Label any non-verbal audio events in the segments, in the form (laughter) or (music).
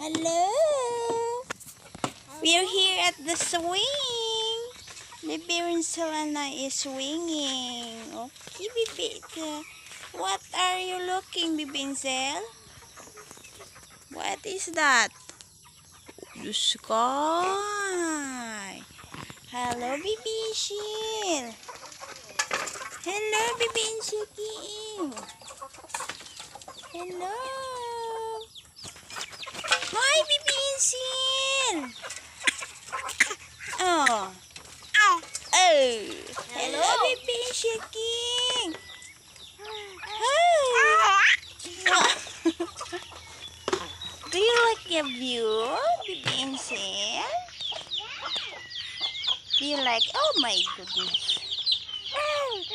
Hello. We're here at the swing. Baby Rinsalana is swinging. Okay, baby. What are you looking, baby Rinzell? What is that? The sky. Hello, baby Shil. Hello, baby Insuki. Hello. Hi, baby Insil. Oh. Oh. Hello, Insuki. (laughs) Do you like your view, baby Insil? Do you like? Oh my goodness.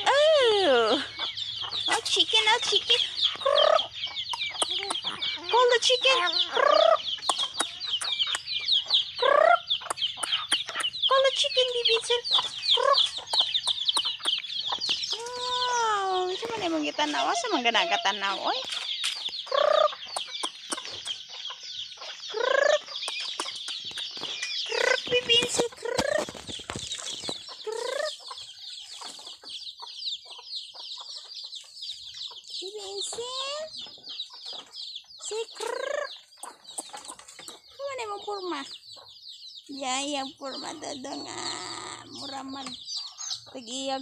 Oh. Oh, chicken, oh, chicken. Call the chicken. ini mong gitanaw sa mga nagatanaw oy ya yang purma dadang ah muramad pagiyag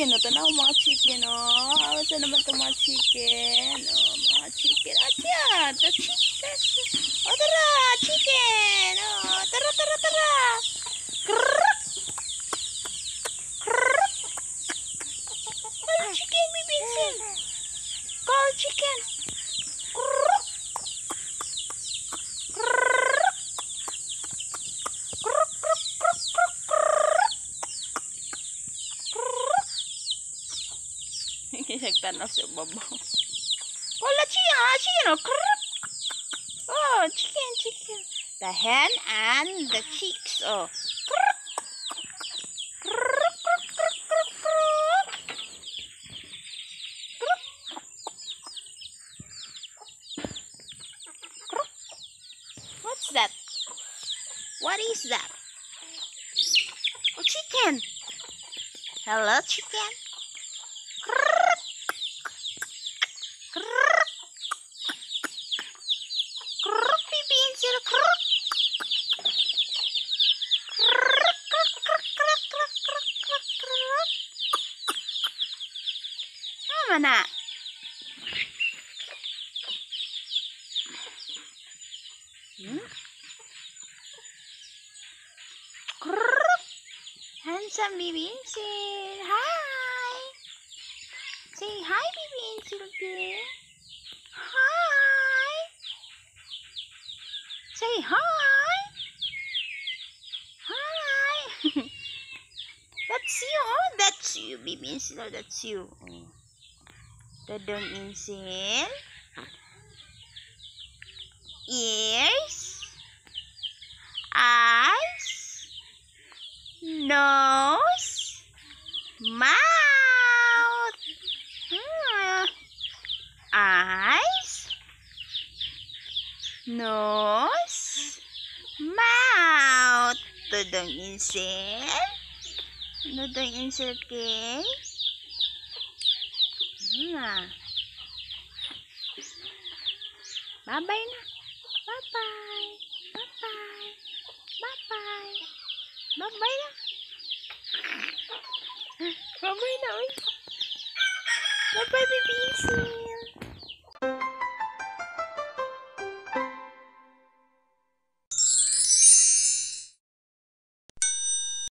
chicken, no? Tanaw, mga chicken, oh. Asa naman itong mga chicken? Oh, mga chicken. At yan, the chicken. Oh, tara, chicken. Oh, tara, tara, tara. Krrrr. Krrrr. Call chicken, baby. Call chicken. Krrrr. Krrrr. Krrrr, krrrr, krrrr, krrrr. Sa chicken, ah, chicken, oh. Chicken, chicken. The hen and the chicks, oh. What's that? What is that? Oh, chicken. Hello, chicken. Tama na. Hmm? Krrrr. Handsome baby Insil. Hi. Say hi, baby Insil girl. Hi. Say hi. Hi. (laughs) that's you. Oh, that's you, baby. Oh, that's you. Dodong insin. Ears. Eyes. Nose. Mouth. Hmm. Eyes. Nose. Mouth. Dodong insin. Ano Dodong insin case. là bye bye nè. Bye bye. Bye bye. Bye bye. Bye bye nè. Bye bye nào bye bye, baby.